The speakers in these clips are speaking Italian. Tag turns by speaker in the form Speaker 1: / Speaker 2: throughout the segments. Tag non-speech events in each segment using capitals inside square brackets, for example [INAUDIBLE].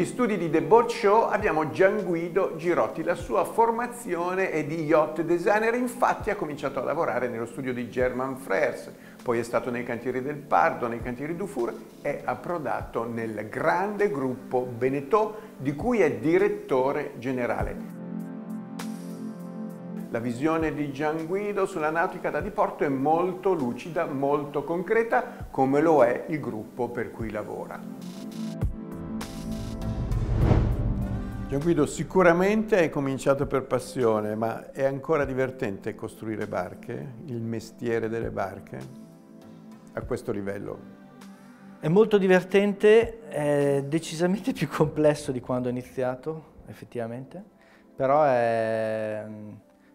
Speaker 1: Negli studi di The Boat Show abbiamo Gian Guido Girotti, la sua formazione è di yacht designer, infatti ha cominciato a lavorare nello studio di German Freres, poi è stato nei cantieri del Pardo, nei cantieri Dufour e approdato nel grande gruppo Beneteau di cui è direttore generale. La visione di Gian Guido sulla nautica da diporto è molto lucida, molto concreta, come lo è il gruppo per cui lavora. Gian Guido, sicuramente hai cominciato per passione, ma è ancora divertente costruire barche, il mestiere delle barche, a questo livello?
Speaker 2: È molto divertente, è decisamente [LAUGHS] più complesso di quando ho iniziato, effettivamente, però è,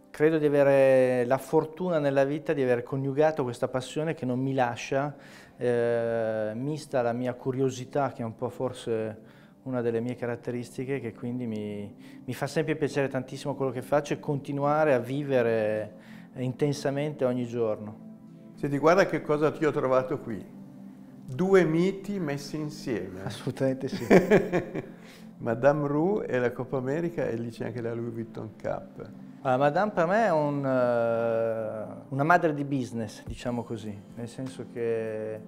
Speaker 2: credo di avere la fortuna nella vita di aver coniugato questa passione che non mi lascia, eh, mista alla mia curiosità, che è un po' forse una delle mie caratteristiche che quindi mi, mi, fa sempre piacere tantissimo quello che faccio e continuare a vivere intensamente ogni giorno.
Speaker 1: Senti, guarda che cosa ti ho trovato qui. Due miti messi insieme.
Speaker 2: Assolutamente sì. [LAUGHS]
Speaker 1: Madame Roux e la Coppa America e lì c'è anche la Louis Vuitton Cup.
Speaker 2: Allora, Madame per me è un, uh, una madre di business, diciamo così, nel senso che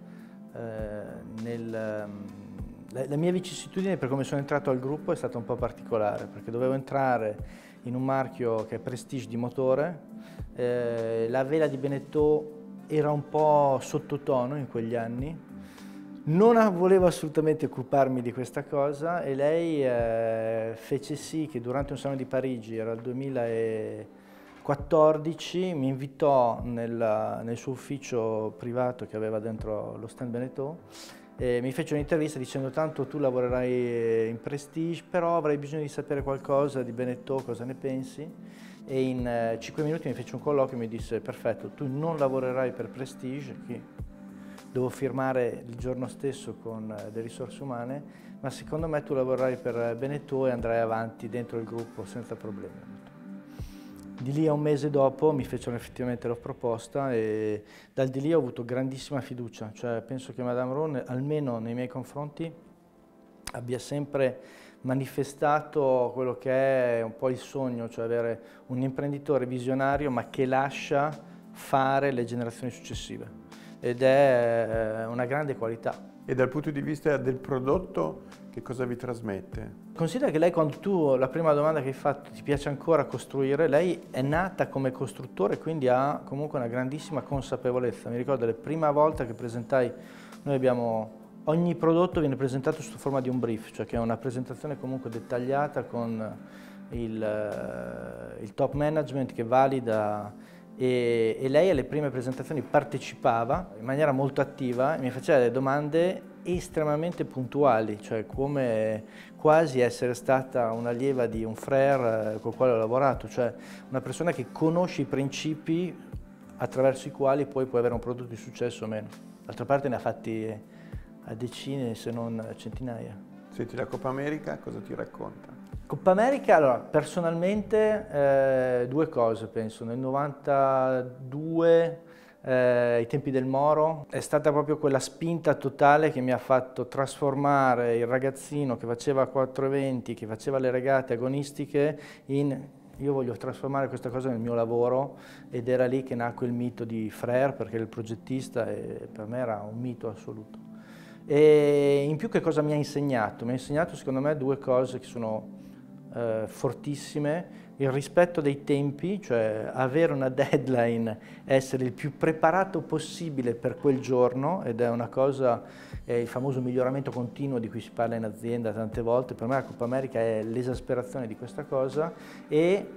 Speaker 2: uh, nel... Um, la, mia vicissitudine per come sono entrato al gruppo è stata un po' particolare, perché dovevo entrare in un marchio che è Prestige di motore, eh, la vela di Beneteau era un po' sottotono in quegli anni, non volevo assolutamente occuparmi di questa cosa e lei eh, fece sì che durante un salone di Parigi, era il 2014, mi invitò nel, nel suo ufficio privato che aveva dentro lo stand Beneteau eh, mi fece un'intervista dicendo tanto tu lavorerai eh, in Prestige, però avrei bisogno di sapere qualcosa di Benetton, cosa ne pensi? E in eh, 5 minuti mi fece un colloquio e mi disse perfetto, tu non lavorerai per Prestige, qui devo firmare il giorno stesso con eh, le risorse umane, ma secondo me tu lavorerai per Benetton e andrai avanti dentro il gruppo senza problemi. Di lì a un mese dopo mi fecero effettivamente la proposta e dal di lì ho avuto grandissima fiducia, cioè penso che Madame Ron, almeno nei miei confronti, abbia sempre manifestato quello che è un po' il sogno, cioè avere un imprenditore visionario ma che lascia fare le generazioni successive ed è eh, una grande qualità.
Speaker 1: E dal punto di vista del prodotto, che cosa vi trasmette?
Speaker 2: Considera che lei quando tu, la prima domanda che hai fatto, ti piace ancora costruire, lei è nata come costruttore, quindi ha comunque una grandissima consapevolezza. Mi ricordo la prima volta che presentai, noi abbiamo, ogni prodotto viene presentato sotto forma di un brief, cioè che è una presentazione comunque dettagliata con il, eh, il top management che valida e, e, lei alle prime presentazioni partecipava in maniera molto attiva e mi faceva delle domande estremamente puntuali, cioè come quasi essere stata un'allieva di un frère col quale ho lavorato, cioè una persona che conosce i principi attraverso i quali poi puoi avere un prodotto di successo o meno. D'altra parte ne ha fatti a decine se non centinaia.
Speaker 1: Senti, la Coppa America cosa ti racconta?
Speaker 2: Coppa America, allora, personalmente eh, due cose penso. Nel 92, eh, ai tempi del Moro, è stata proprio quella spinta totale che mi ha fatto trasformare il ragazzino che faceva 4 eventi, che faceva le regate agonistiche, in io voglio trasformare questa cosa nel mio lavoro ed era lì che nacque il mito di Frère perché era il progettista e per me era un mito assoluto. E in più che cosa mi ha insegnato? Mi ha insegnato secondo me due cose che sono eh, fortissime, il rispetto dei tempi, cioè avere una [LAUGHS] deadline, essere il più preparato possibile per quel giorno ed è una cosa, è il famoso miglioramento continuo di cui si parla in azienda tante volte, per me la Coppa America è l'esasperazione di questa cosa e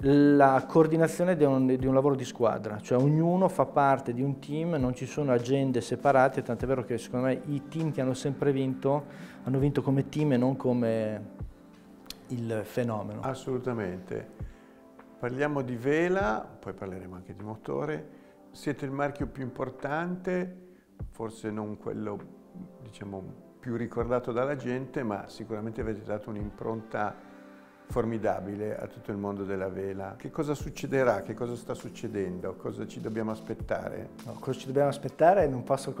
Speaker 2: la coordinazione di un, di un, lavoro di squadra, cioè ognuno fa parte di un team, non ci sono agende separate, tant'è vero che secondo me i team che hanno sempre vinto hanno vinto come team e non come il fenomeno.
Speaker 1: Assolutamente. Parliamo di vela, poi parleremo anche di motore. Siete il marchio più importante, forse non quello diciamo, più ricordato dalla gente, ma sicuramente avete dato un'impronta formidabile a tutto il mondo della vela. Che cosa succederà? Che cosa sta succedendo? Cosa ci dobbiamo aspettare?
Speaker 2: No, cosa ci dobbiamo aspettare? Non posso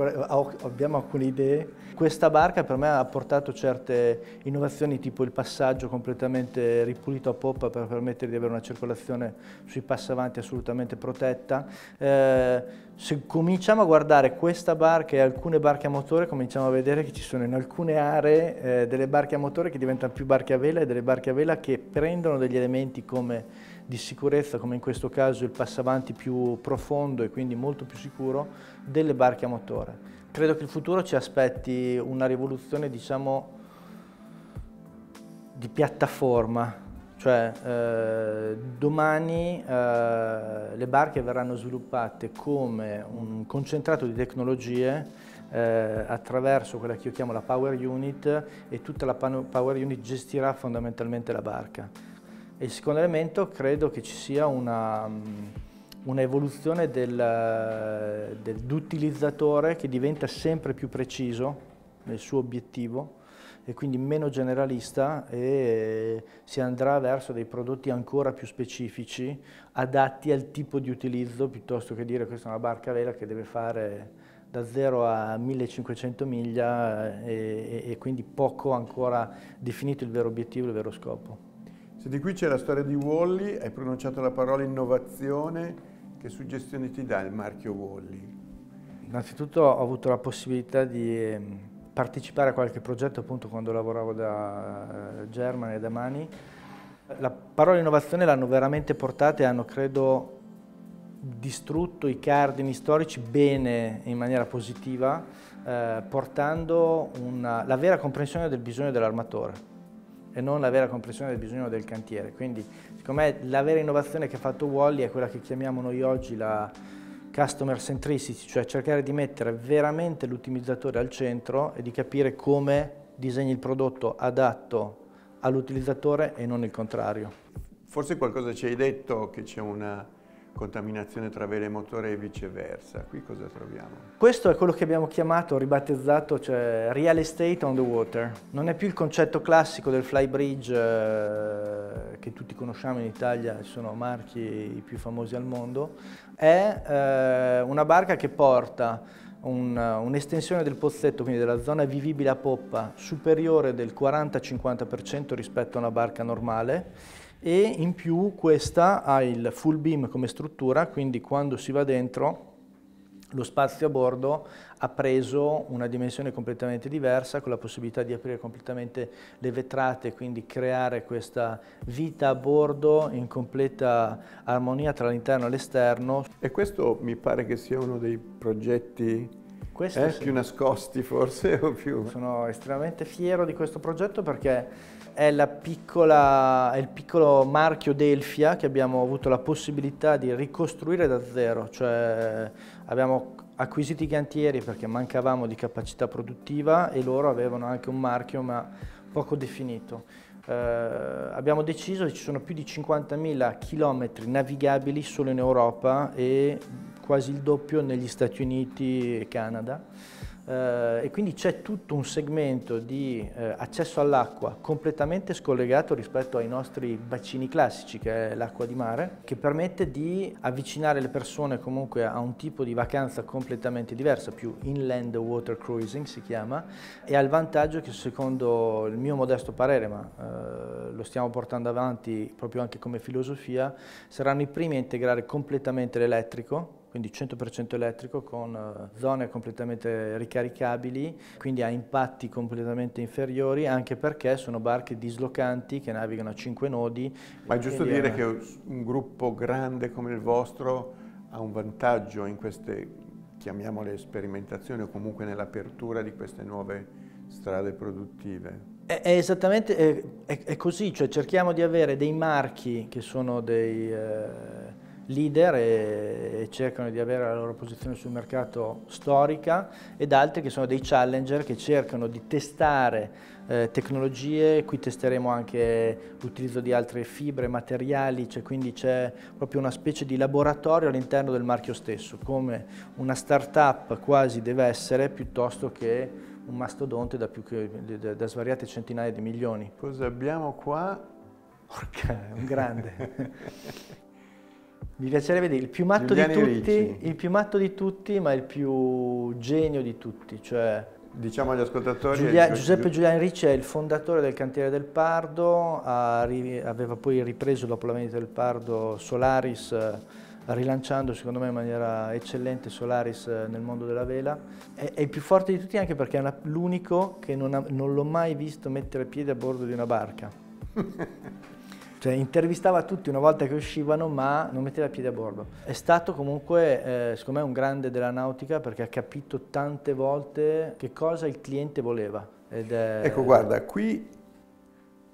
Speaker 2: abbiamo alcune idee. Questa barca per me ha portato certe innovazioni tipo il passaggio completamente ripulito a poppa per permettere di avere una circolazione sui passavanti assolutamente protetta. Eh, se cominciamo a guardare questa barca e alcune barche a motore, cominciamo a vedere che ci sono in alcune aree eh, delle barche a motore che diventano più barche a vela e delle barche a vela che prendono degli elementi come di sicurezza, come in questo caso il passavanti più profondo e quindi molto più sicuro, delle barche a motore. Credo che il futuro ci aspetti una rivoluzione, diciamo, di piattaforma, cioè eh, domani eh, le barche verranno sviluppate come un concentrato di tecnologie eh, attraverso quella che io chiamo la Power Unit e tutta la Power Unit gestirà fondamentalmente la barca. E il secondo elemento credo che ci sia una, mm, una evoluzione del, dell'utilizzatore che diventa sempre più preciso nel suo obiettivo e quindi meno generalista e si andrà verso dei prodotti ancora più specifici adatti al tipo di utilizzo piuttosto che dire questa è una barca a vela che deve fare da 0 a 1500 miglia eh, e, e, quindi poco ancora definito il vero obiettivo, il vero scopo.
Speaker 1: Senti, qui c'è la storia di Wally, hai pronunciato la parola innovazione, che suggestione ti dà il marchio Wally?
Speaker 2: Innanzitutto ho avuto la possibilità di ehm, partecipare a qualche progetto appunto quando lavoravo da eh, German e da Mani. La parola innovazione l'hanno veramente portata e hanno credo distrutto i cardini storici bene in maniera positiva, eh, portando una, la vera comprensione del bisogno dell'armatore e non la vera comprensione del bisogno del cantiere. Quindi, secondo me, la vera innovazione che ha fatto Wally è quella che chiamiamo noi oggi la customer centricity, cioè cercare di mettere veramente l'utilizzatore al centro e di capire come disegni il prodotto adatto all'utilizzatore e non il contrario.
Speaker 1: Forse qualcosa ci hai detto che c'è una contaminazione tra vele e motore e viceversa. Qui cosa troviamo?
Speaker 2: Questo è quello che abbiamo chiamato, ribattezzato, cioè real estate on the water. Non è più il concetto classico del flybridge eh, che tutti conosciamo in Italia, sono marchi i più famosi al mondo, è eh, una barca che porta un'estensione un del pozzetto, quindi della zona vivibile a poppa, superiore del 40-50% rispetto a una barca normale e in più questa ha il full beam come struttura, quindi quando si va dentro lo spazio a bordo ha preso una dimensione completamente diversa con la possibilità di aprire completamente le vetrate, quindi creare questa vita a bordo in completa armonia tra l'interno e l'esterno.
Speaker 1: E questo mi pare che sia uno dei progetti eh, sì. più nascosti forse o più...
Speaker 2: Sono estremamente fiero di questo progetto perché è, piccola, è, il piccolo marchio Delfia che abbiamo avuto la possibilità di ricostruire da zero, cioè abbiamo acquisito i cantieri perché mancavamo di capacità produttiva e loro avevano anche un marchio ma poco definito. Eh, abbiamo deciso che ci sono più di 50.000 chilometri navigabili solo in Europa e quasi il doppio negli Stati Uniti e Canada. Eh, e quindi c'è tutto un segmento di eh, accesso all'acqua completamente scollegato rispetto ai nostri bacini classici che è l'acqua di mare che permette di avvicinare le persone comunque a un tipo di vacanza completamente diversa più inland water cruising si chiama e ha il vantaggio che secondo il mio modesto parere ma eh, lo stiamo portando avanti proprio anche come filosofia saranno i primi a integrare completamente l'elettrico quindi 100% elettrico con eh, zone completamente ricaricabili, quindi ha impatti completamente inferiori anche perché sono barche dislocanti che navigano a 5 nodi.
Speaker 1: Ma è giusto dire è... che un gruppo grande come il vostro ha un vantaggio in queste, chiamiamole sperimentazioni o comunque nell'apertura di queste nuove strade produttive?
Speaker 2: È, è esattamente è, è, così, cioè cerchiamo di avere dei marchi che sono dei... Eh, leader e, cercano di avere la loro posizione sul mercato storica ed altri che sono dei challenger che cercano di testare eh, tecnologie, qui testeremo anche l'utilizzo di altre fibre, materiali, cioè quindi c'è proprio una specie di laboratorio all'interno del marchio stesso, come una start-up quasi deve essere piuttosto che un mastodonte da, che, da, da svariate centinaia di milioni.
Speaker 1: Cosa abbiamo qua?
Speaker 2: Porca, un grande. [LAUGHS] Mi piacerebbe dire il più matto Giuliani di tutti, Ricci. il più matto di tutti, ma il più genio di tutti, cioè
Speaker 1: Diciamo agli ascoltatori...
Speaker 2: Giulia, Giuseppe Giuliani Ricci è il fondatore del cantiere del Pardo, aveva poi ripreso dopo la vendita del Pardo Solaris, eh, rilanciando secondo me in maniera eccellente Solaris eh, nel mondo della vela. È, è il più forte di tutti anche perché è l'unico che non, ha, non l'ho mai visto mettere piede a bordo di una barca. [LAUGHS] Cioè, intervistava tutti una volta che uscivano, ma non metteva piede a bordo. È stato comunque, eh, secondo me, un grande della nautica perché ha capito tante volte che cosa il cliente voleva.
Speaker 1: È... Ecco, guarda, qui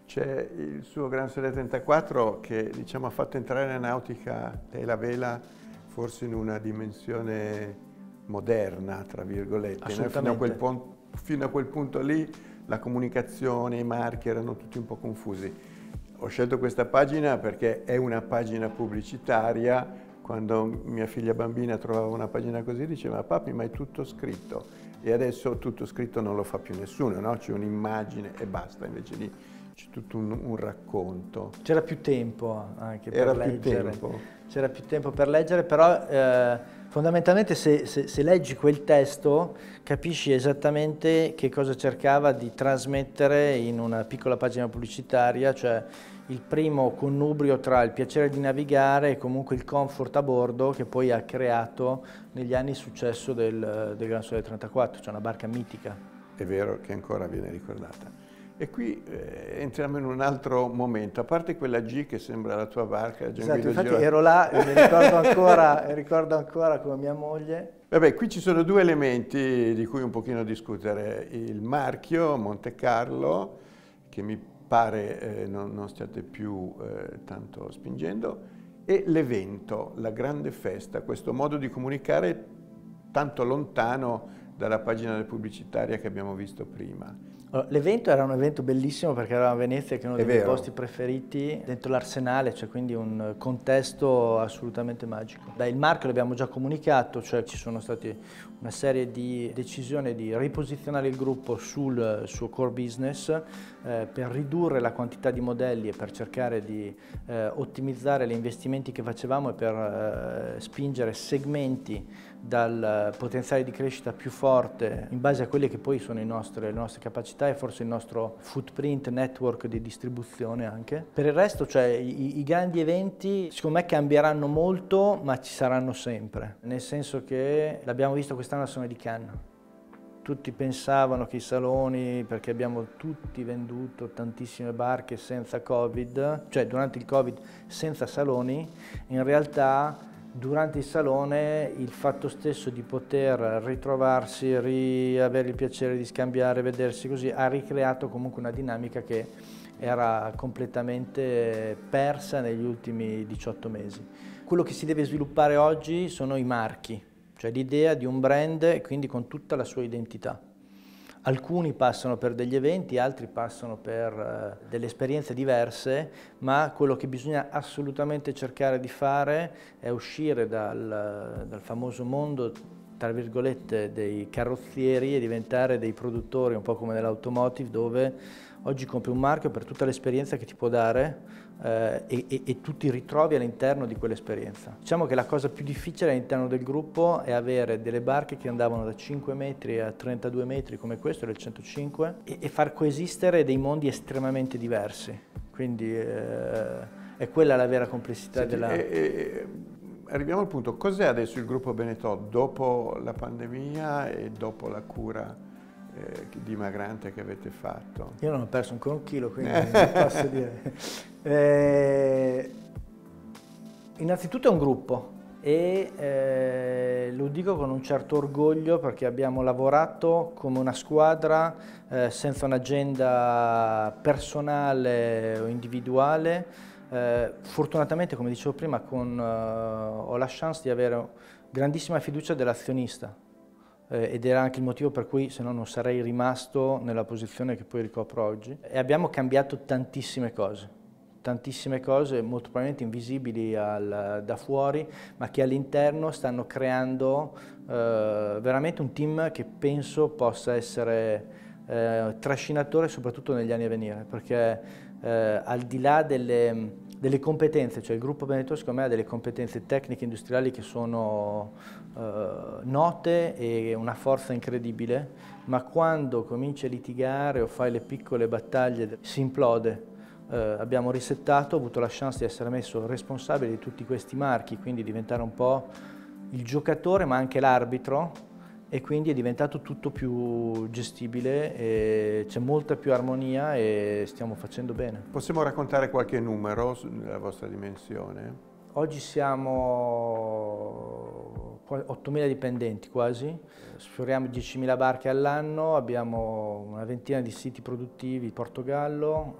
Speaker 1: c'è il suo Gran Sole 34 che diciamo, ha fatto entrare la nautica e la vela forse in una dimensione moderna, tra virgolette. Fino a, quel fino a quel punto lì la comunicazione, i marchi erano tutti un po' confusi. Ho scelto questa pagina perché è una pagina pubblicitaria. Quando mia figlia bambina trovava una pagina così diceva papi ma è tutto scritto e adesso tutto scritto non lo fa più nessuno, no? c'è un'immagine e basta, invece lì c'è tutto un, un racconto.
Speaker 2: C'era più tempo anche
Speaker 1: Era
Speaker 2: per leggere.
Speaker 1: Tempo.
Speaker 2: C'era più tempo per leggere, però eh, fondamentalmente se, se, se, leggi quel testo capisci esattamente che cosa cercava di trasmettere in una piccola pagina pubblicitaria, cioè il primo connubrio tra il piacere di navigare e comunque il comfort a bordo che poi ha creato negli anni il successo del, del Gran Sole 34, cioè una barca mitica.
Speaker 1: È vero che ancora viene ricordata. E qui eh, entriamo in un altro momento, a parte quella G che sembra la tua barca.
Speaker 2: Esatto, infatti Giro... ero là e mi ricordo ancora, ricordo ancora come mia moglie.
Speaker 1: Vabbè, qui ci sono due elementi di cui un pochino discutere. Il marchio Monte Carlo, che mi pare eh, non, non, stiate più eh, tanto spingendo, e l'evento, la grande festa, questo modo di comunicare tanto lontano dalla pagina pubblicitaria che abbiamo visto prima.
Speaker 2: L'evento era un evento bellissimo perché eravamo a Venezia che è uno è dei miei posti preferiti dentro l'arsenale, cioè quindi un contesto assolutamente magico. Beh, il marchio l'abbiamo già comunicato, cioè ci sono state una serie di decisioni di riposizionare il gruppo sul suo core business eh, per ridurre la quantità di modelli e per cercare di eh, ottimizzare gli investimenti che facevamo e per eh, spingere segmenti dal potenziale di crescita più forte in base a quelle che poi sono nostre, le nostre capacità e forse il nostro footprint network di distribuzione anche. Per il resto, cioè, i, i grandi eventi secondo me cambieranno molto ma ci saranno sempre, nel senso che l'abbiamo visto quest'anno al Salone di Cannes. Tutti pensavano che i saloni, perché abbiamo tutti venduto tantissime barche senza Covid, cioè durante il Covid senza saloni, in realtà durante il salone il fatto stesso di poter ritrovarsi, avere il piacere di scambiare, vedersi così, ha ricreato comunque una dinamica che era completamente persa negli ultimi 18 mesi. Quello che si deve sviluppare oggi sono i marchi, cioè l'idea di un brand e quindi con tutta la sua identità. Alcuni passano per degli eventi, altri passano per uh, delle esperienze diverse, ma quello che bisogna assolutamente cercare di fare è uscire dal, dal famoso mondo tra virgolette dei carrozzieri e diventare dei produttori, un po' come nell'automotive, dove oggi compri un marchio per tutta l'esperienza che ti può dare eh, e, e, tu ti ritrovi all'interno di quell'esperienza. Diciamo che la cosa più difficile all'interno del gruppo è avere delle barche che andavano da 5 metri a 32 metri come questo, del 105, e, e far coesistere dei mondi estremamente diversi. Quindi eh, è quella la vera complessità
Speaker 1: Senti,
Speaker 2: della...
Speaker 1: E, arriviamo al punto, cos'è adesso il gruppo Benetò dopo la pandemia e dopo la cura? Eh, dimagrante che avete fatto?
Speaker 2: Io non ho perso ancora un chilo, quindi non posso dire. [LAUGHS] Eh, innanzitutto è un gruppo e eh, lo dico con un certo orgoglio perché abbiamo lavorato come una squadra eh, senza un'agenda personale o individuale. Eh, fortunatamente, come dicevo prima, con, eh, ho la chance di avere grandissima fiducia dell'azionista eh, ed era anche il motivo per cui se no non sarei rimasto nella posizione che poi ricopro oggi. E abbiamo cambiato tantissime cose, tantissime cose molto probabilmente invisibili al, da fuori, ma che all'interno stanno creando eh, veramente un team che penso possa essere eh, trascinatore soprattutto negli anni a venire, perché eh, al di là delle, delle, competenze, cioè il gruppo Benetton secondo me ha delle competenze tecniche industriali che sono eh, note e una forza incredibile, ma quando cominci a litigare o fai le piccole battaglie si implode. Eh, abbiamo risettato, ho avuto la chance di essere messo responsabile di tutti questi marchi, quindi diventare un po' il giocatore ma anche l'arbitro e quindi è diventato tutto più gestibile, c'è molta più armonia e stiamo facendo bene.
Speaker 1: Possiamo raccontare qualche numero della vostra dimensione?
Speaker 2: Oggi siamo 8.000 dipendenti quasi, sfioriamo 10.000 barche all'anno, abbiamo una ventina di siti produttivi in Portogallo,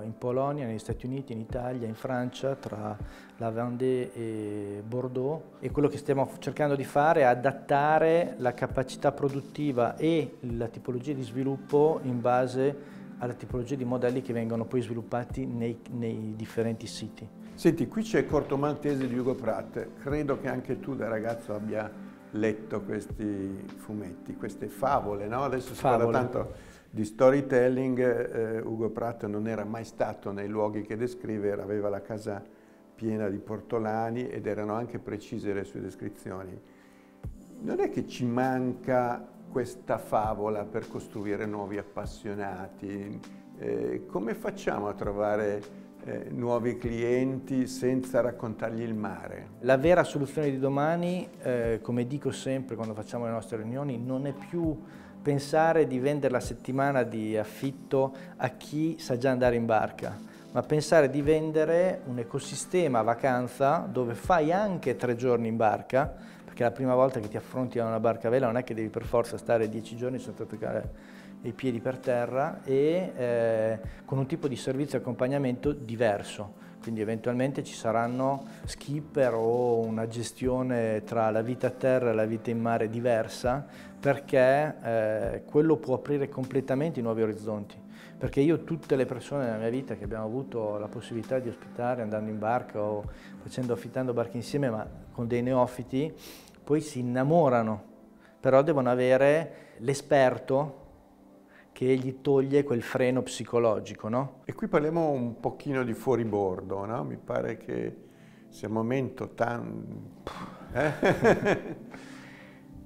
Speaker 2: eh, in Polonia, negli Stati Uniti, in Italia, in Francia, tra la Vendée e Bordeaux e quello che stiamo cercando di fare è adattare la capacità produttiva e la tipologia di sviluppo in base alla tipologia di modelli che vengono poi sviluppati nei, nei differenti siti.
Speaker 1: Senti, qui c'è Corto Maltese di Ugo Pratt, credo che anche tu da ragazzo abbia letto questi fumetti, queste favole, no? Adesso si favole. parla tanto di storytelling, eh, Ugo Pratt non era mai stato nei luoghi che descrive, aveva la casa piena di portolani ed erano anche precise le sue descrizioni. Non è che ci manca questa favola per costruire nuovi appassionati? Eh, come facciamo a trovare eh, nuovi clienti senza raccontargli il mare.
Speaker 2: La vera soluzione di domani, eh, come dico sempre quando facciamo le nostre riunioni, non è più pensare di vendere la settimana di affitto a chi sa già andare in barca, ma pensare di vendere un ecosistema vacanza dove fai anche tre giorni in barca, perché la prima volta che ti affronti a una barca a vela non è che devi per forza stare dieci giorni senza toccare i piedi per terra e eh, con un tipo di servizio e accompagnamento diverso. Quindi eventualmente ci saranno skipper o una gestione tra la vita a terra e la vita in mare diversa perché eh, quello può aprire completamente i nuovi orizzonti. Perché io tutte le persone nella mia vita che abbiamo avuto la possibilità di ospitare andando in barca o facendo affittando barche insieme ma con dei neofiti, poi si innamorano, però devono avere l'esperto che gli toglie quel freno psicologico, no?
Speaker 1: E qui parliamo un pochino di fuoribordo, no? Mi pare che sia un momento tan...
Speaker 2: Eh?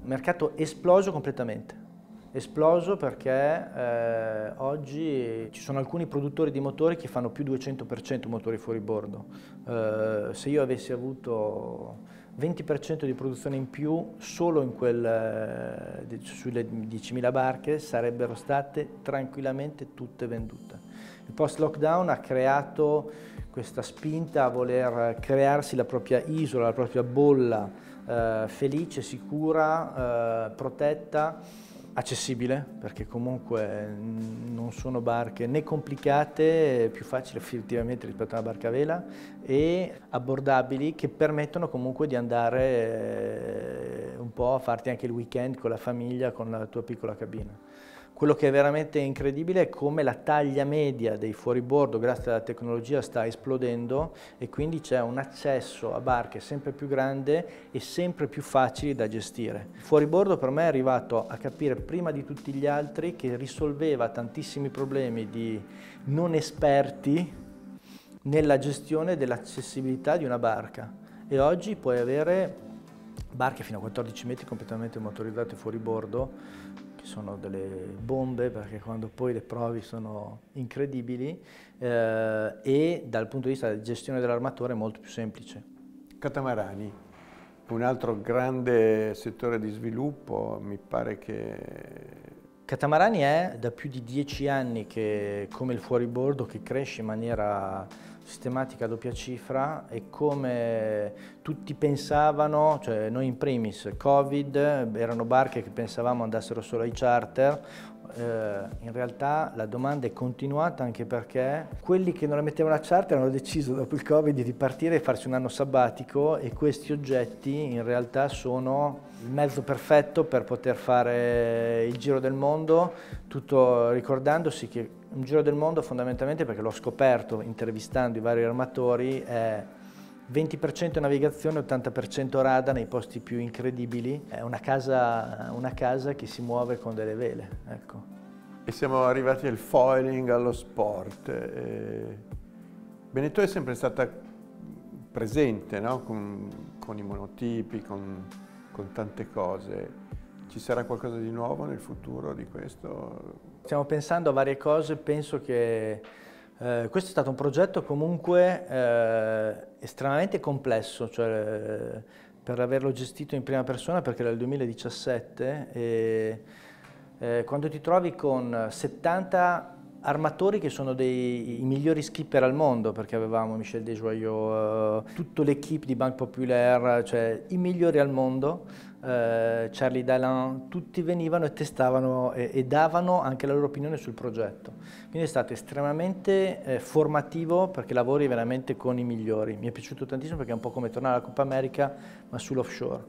Speaker 2: Il [LAUGHS] mercato esploso completamente. Esploso perché eh, oggi ci sono alcuni produttori di motori che fanno più 200% motori fuoribordo. Eh, se io avessi avuto 20% di produzione in più solo in quel, eh, sulle 10.000 barche sarebbero state tranquillamente tutte vendute. Il post-lockdown ha creato questa spinta a voler crearsi la propria isola, la propria bolla eh, felice, sicura, eh, protetta accessibile perché comunque non sono barche né complicate, più facili effettivamente rispetto a una barca a vela e abbordabili che permettono comunque di andare eh, un po' a farti anche il weekend con la famiglia, con la tua piccola cabina. Quello che è veramente incredibile è come la taglia media dei fuoribordo grazie alla tecnologia sta esplodendo e quindi c'è un accesso a barche sempre più grande e sempre più facili da gestire. Fuoribordo per me è arrivato a capire prima di tutti gli altri che risolveva tantissimi problemi di non esperti nella gestione dell'accessibilità di una barca e oggi puoi avere barche fino a 14 metri completamente motorizzate fuori bordo sono delle bombe perché quando poi le provi sono incredibili eh, e dal punto di vista della gestione dell'armatore è molto più semplice.
Speaker 1: Catamarani, un altro grande settore di sviluppo, mi pare che...
Speaker 2: Catamarani è da più di dieci anni che, come il fuoribordo, che cresce in maniera sistematica a doppia cifra e come tutti pensavano, cioè noi in primis, Covid, erano barche che pensavamo andassero solo ai charter, eh, in realtà la domanda è continuata anche perché quelli che non la mettevano a charter hanno deciso dopo il Covid di ripartire e farsi un anno sabbatico e questi oggetti in realtà sono il mezzo perfetto per poter fare il giro del mondo, tutto ricordandosi che un giro del mondo fondamentalmente perché l'ho scoperto intervistando i vari armatori è 20% navigazione, 80% rada nei posti più incredibili. È una casa, una casa, che si muove con delle vele. Ecco.
Speaker 1: E siamo arrivati al foiling, allo sport. E Benetton è sempre stata presente no? con, con, i monotipi, con, con tante cose. Ci sarà qualcosa di nuovo nel futuro di questo?
Speaker 2: Stiamo pensando a varie cose, penso che eh, questo è stato un progetto comunque eh, estremamente complesso, cioè, eh, per averlo gestito in prima persona perché era il 2017 e eh, quando ti trovi con 70 armatori che sono dei, i migliori skipper al mondo, perché avevamo Michel Desjoyaux, uh, tutto l'equipe di Banque Populaire, cioè i migliori al mondo, uh, Charlie Dalin, tutti venivano e testavano e, e, davano anche la loro opinione sul progetto. Quindi è stato estremamente eh, formativo perché lavori veramente con i migliori. Mi è piaciuto tantissimo perché è un po' come tornare alla Coppa America ma sull'offshore.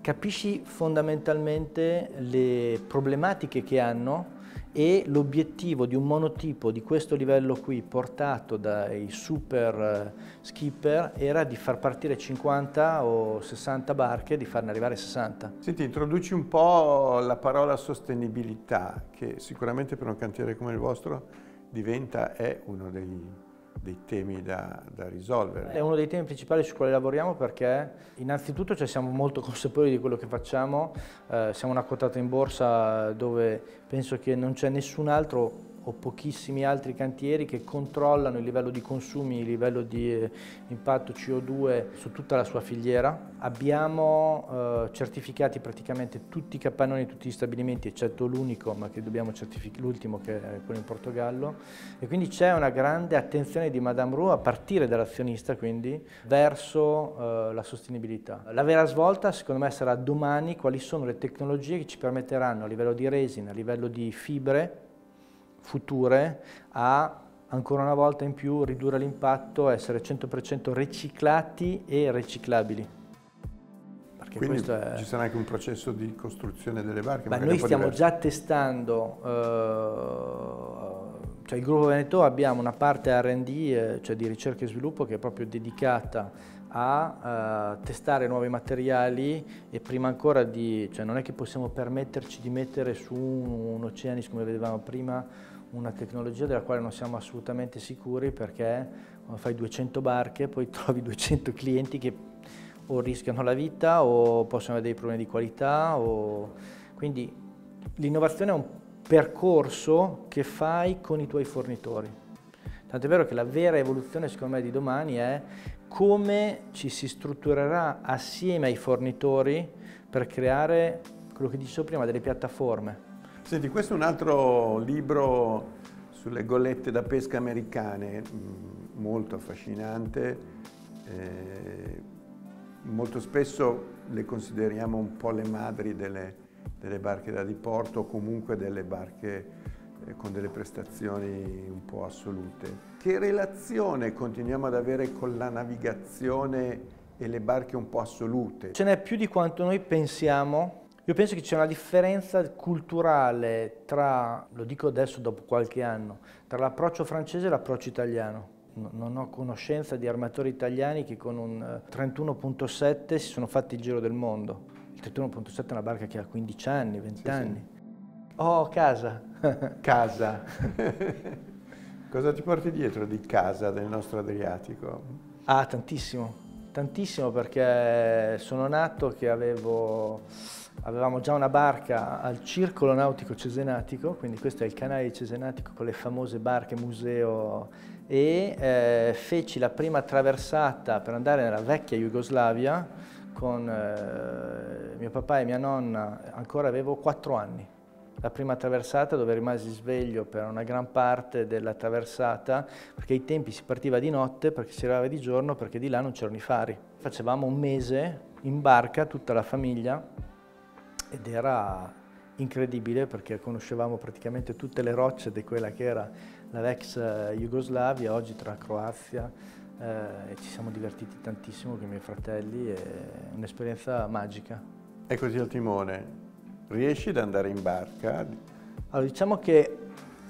Speaker 2: Capisci fondamentalmente le problematiche che hanno e l'obiettivo di un monotipo di questo livello qui portato dai super eh, skipper era di far partire 50 o 60 barche e di farne arrivare 60.
Speaker 1: Senti, introduci un po' la parola sostenibilità che sicuramente per un cantiere come il vostro diventa, è uno dei dei temi da, da, risolvere.
Speaker 2: È uno dei temi principali su quali lavoriamo perché innanzitutto cioè, siamo molto consapevoli di quello che facciamo, eh, siamo una quotata in borsa dove penso che non c'è nessun altro o pochissimi altri cantieri che controllano il livello di consumi, il livello di eh, impatto CO2 su tutta la sua filiera. Abbiamo eh, certificati praticamente tutti i capannoni, tutti gli stabilimenti, eccetto l'unico, ma che dobbiamo certificare, l'ultimo che è quello in Portogallo. E quindi c'è una grande attenzione di Madame Roux a partire dall'azionista, quindi, verso eh, la sostenibilità. La vera svolta, secondo me, sarà domani quali sono le tecnologie che ci permetteranno a livello di resina, a livello di fibre, future a ancora una volta in più ridurre l'impatto, essere 100% riciclati e riciclabili.
Speaker 1: Quindi è... ci sarà anche un processo di costruzione delle barche?
Speaker 2: Beh, noi stiamo diverso. già testando, eh, cioè il gruppo Veneto abbiamo una parte R&D, eh, cioè di ricerca e sviluppo, che è proprio dedicata a uh, testare nuovi materiali e prima ancora di, cioè non è che possiamo permetterci di mettere su un, un Oceanis come vedevamo prima una tecnologia della quale non siamo assolutamente sicuri perché quando fai 200 barche poi [LAUGHS] trovi 200 clienti che o rischiano la vita o possono avere dei problemi di qualità o... quindi l'innovazione è un percorso che fai con i tuoi fornitori. Tant'è vero che la vera evoluzione secondo me di domani è come ci si strutturerà assieme ai fornitori per creare quello che dicevo prima, delle piattaforme
Speaker 1: Senti, questo è un altro libro sulle gollette da pesca americane, mm, molto affascinante. Eh, molto spesso le consideriamo un po' le madri delle, delle barche da diporto o comunque delle barche eh, con delle prestazioni un po' assolute. Che relazione continuiamo ad avere con la navigazione e le barche un po' assolute?
Speaker 2: Ce n'è più di quanto noi pensiamo io penso che c'è una differenza culturale tra, lo dico adesso dopo qualche anno, tra l'approccio francese e l'approccio italiano. Non ho conoscenza di armatori italiani che con un 31.7 eh, si sono fatti il giro del mondo. Il 31.7 è una barca che ha 15 anni, 20 sì, anni. Sì. Oh, casa! [LAUGHS]
Speaker 1: casa! [LAUGHS] Cosa ti porti dietro di casa del nostro Adriatico?
Speaker 2: Ah, tantissimo, tantissimo perché sono nato che avevo avevamo già una barca al Circolo Nautico Cesenatico, quindi questo è il canale Cesenatico con le famose barche museo e eh, feci la prima traversata per andare nella vecchia Jugoslavia con eh, mio papà e mia nonna, ancora avevo quattro anni. La prima traversata dove rimasi sveglio per una gran parte della traversata perché ai tempi si partiva di notte perché si arrivava di giorno perché di là non c'erano i fari. Facevamo un mese in barca tutta la famiglia ed era incredibile perché conoscevamo praticamente tutte le rocce di quella che era la ex eh, Jugoslavia, oggi tra Croazia eh, e ci siamo divertiti tantissimo con i miei fratelli, è un'esperienza magica.
Speaker 1: Eccoti al timone, riesci ad andare in barca?
Speaker 2: Allora diciamo che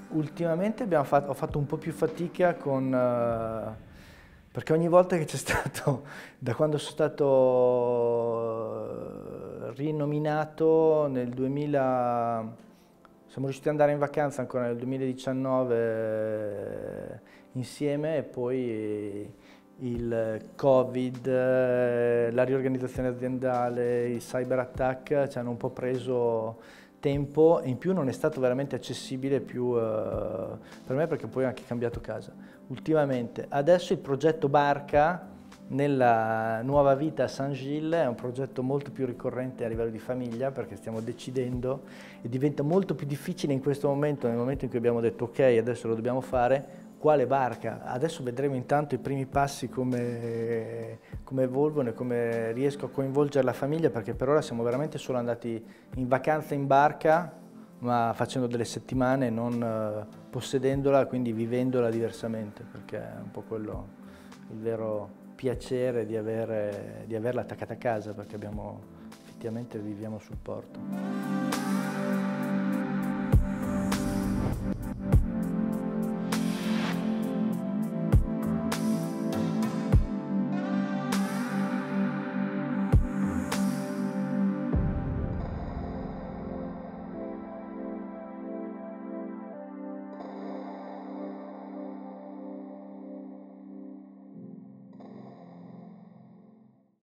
Speaker 2: ultimamente fatto, ho fatto un po' più fatica con... Uh, perché ogni volta che c'è stato, [LAUGHS] da quando sono stato rinominato nel 2006 siamo riusciti ad andare in vacanza ancora nel 2019 eh, insieme e poi il Covid, eh, la riorganizzazione aziendale, il cyber attack ci hanno un po' preso tempo e in più non è stato veramente accessibile più eh, per me perché poi ho anche cambiato casa. Ultimamente, adesso il progetto Barca nella nuova vita a San Gilles è un progetto molto più ricorrente a livello di famiglia perché stiamo decidendo e diventa molto più difficile in questo momento, nel momento in cui abbiamo detto ok adesso lo dobbiamo fare, quale barca. Adesso vedremo intanto i primi passi come, come evolvono e come riesco a coinvolgere la famiglia perché per ora siamo veramente solo andati in vacanza in barca ma facendo delle settimane, non uh, possedendola, quindi vivendola diversamente perché è un po' quello il vero piacere di, avere, di averla attaccata a casa perché abbiamo, effettivamente viviamo sul porto.